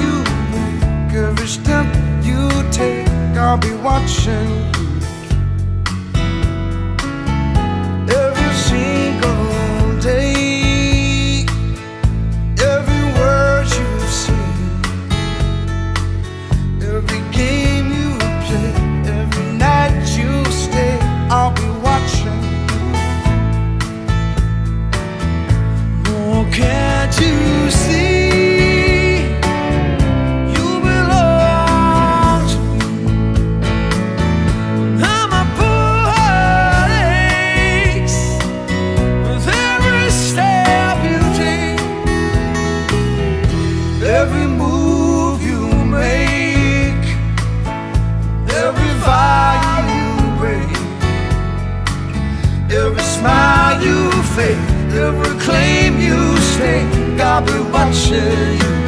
you make. Every step you take, I'll be watching. Every smile you fake, every claim you stake, God be watching you.